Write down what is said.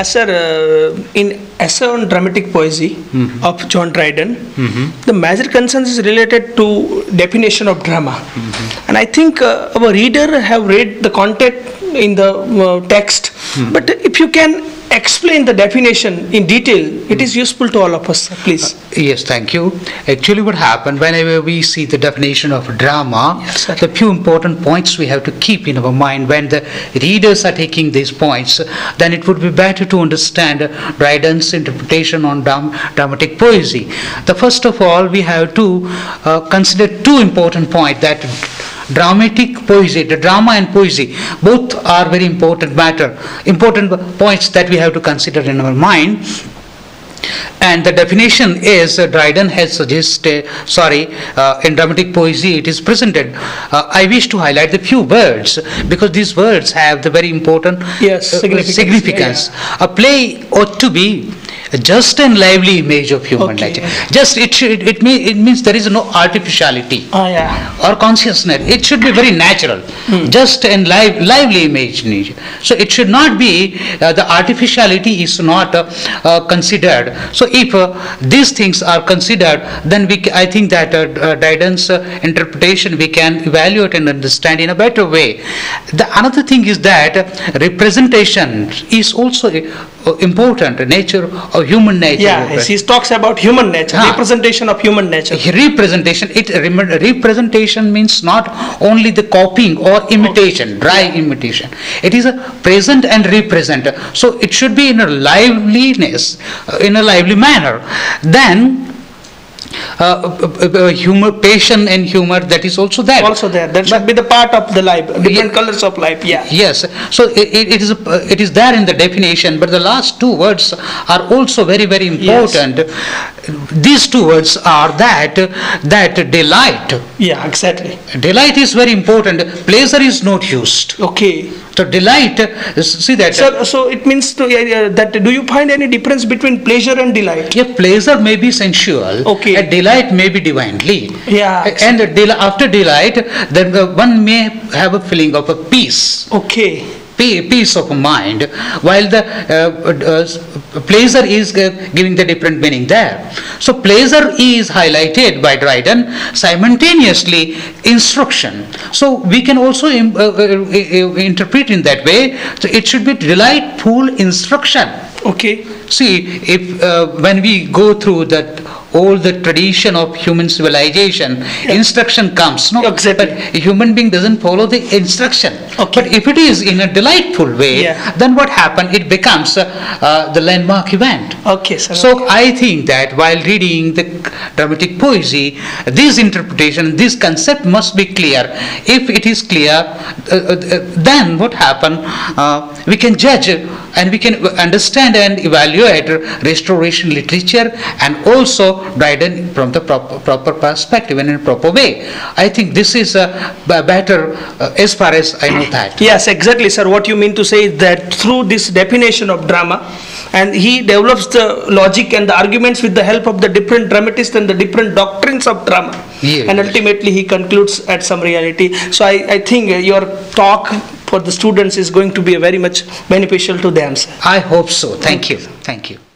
Uh, sir, uh, in Essay on Dramatic Poesy Mm-hmm. of John Dryden, the major concern is related to definition of drama. Mm-hmm. And I think uh, our reader have read the content in the uh, text, Mm-hmm. but if you can explain the definition in detail, it is useful to all of us, sir, please. Yes, thank you. Actually, what happened whenever we see the definition of drama, Yes, the few important points we have to keep in our mind when the readers are taking these points, then it would be better to understand Dryden's interpretation on dram- dramatic poesy. The first of all, we have to uh, consider two important points that dramatic poesy, the drama and poesy, both are very important matter, important points that we have to consider in our mind. And the definition is, uh, Dryden has suggested, sorry, uh, in dramatic poesy it is presented. Uh, I wish to highlight the few words because these words have the very important Yes, uh, significance. significance. A play ought to be a just and lively image of human Okay. nature. Just it should, it, mean, it means there is no artificiality Ah, yeah. or consciousness. It should be very natural, just and live, lively imagination. So it should not be uh, the artificiality is not uh, uh, considered. So if uh, these things are considered, then we I think that uh, uh, Dryden's uh, interpretation we can evaluate and understand in a better way. The another thing is that uh, representation is also uh, important. Nature of human nature. Yeah, he talks about human nature, Ah. representation of human nature. representation it representation means not only the copying or imitation dry imitation it is a present and represent so it should be in a liveliness uh, in a lively manner then uh, uh, uh, humor passion and humor that is also there Also there, that should be the part of the life, different Yeah. colors of life, yeah. Yes, so it, it is, it is there in the definition, but the last two words are also very, very important. These two words are that, that delight. Yeah, exactly. Delight is very important, pleasure is not used. Okay. So delight, see that. So, so it means to, uh, that, do you find any difference between pleasure and delight? Yeah, pleasure may be sensual. Okay. A delight may be divinely. Yeah. And after delight, then one may have a feeling of a peace. Okay. Pe- peace of mind, while the uh, uh, pleasure is uh, giving the different meaning there. So pleasure is highlighted by Dryden simultaneously instruction. So we can also uh, interpret in that way. So it should be delightful instruction. Okay. See, if uh, when we go through that all the tradition of human civilization, instruction comes. No, Exactly. But a human being doesn't follow the instruction. Okay. But if it is in a delightful way, Yeah. then what happens? It becomes uh, uh, the landmark event. Okay, sir. So I think that while reading the dramatic poesy, this interpretation, this concept must be clear. If it is clear, uh, uh, uh, then what happen? Uh, we can judge and we can understand and evaluate restoration literature and also Dryden from the proper, proper perspective and in a proper way. I think this is uh, better uh, as far as I know that. Yes, exactly, sir. What you mean to say is that through this definition of drama, and he develops the logic and the arguments with the help of the different dramatists and the different doctrines of drama. Yes. And ultimately, he concludes at some reality. So I, I think uh, your talk for the students is going to be very much beneficial to them. I hope so. Thank you. Thank you.